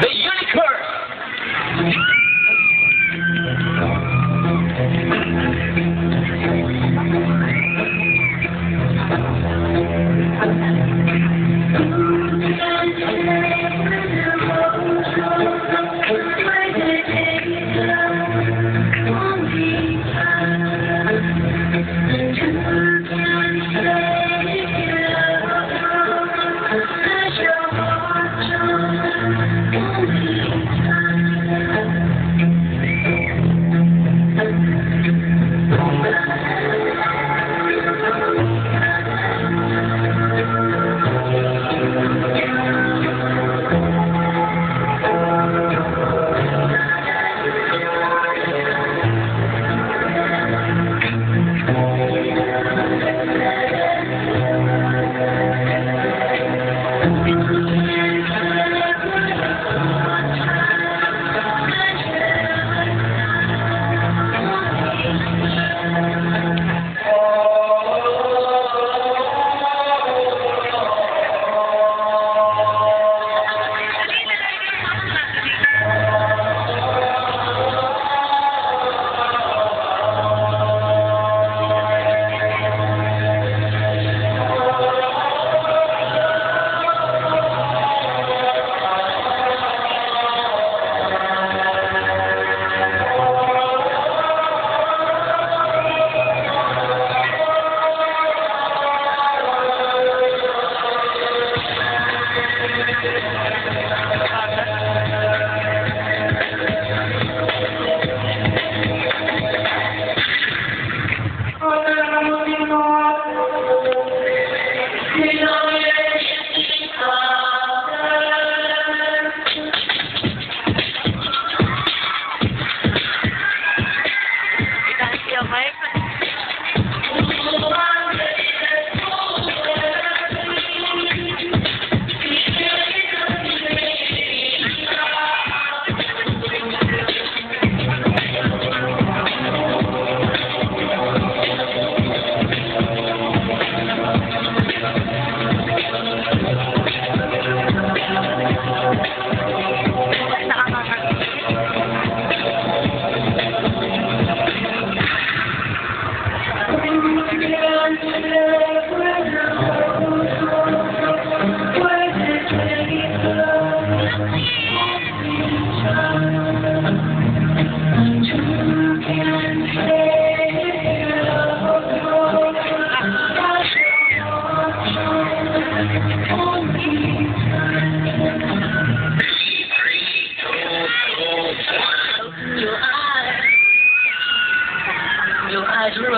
The Uniquers!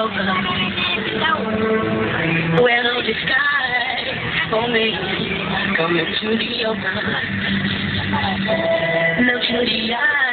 rover. Where well, for me, coming to the open. Look to the eye.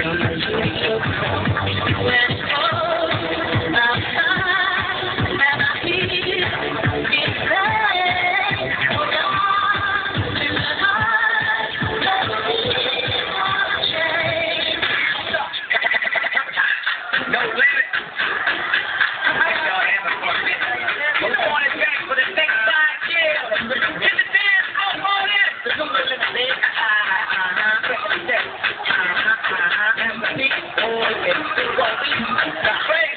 Thank you. beat, on and do what we.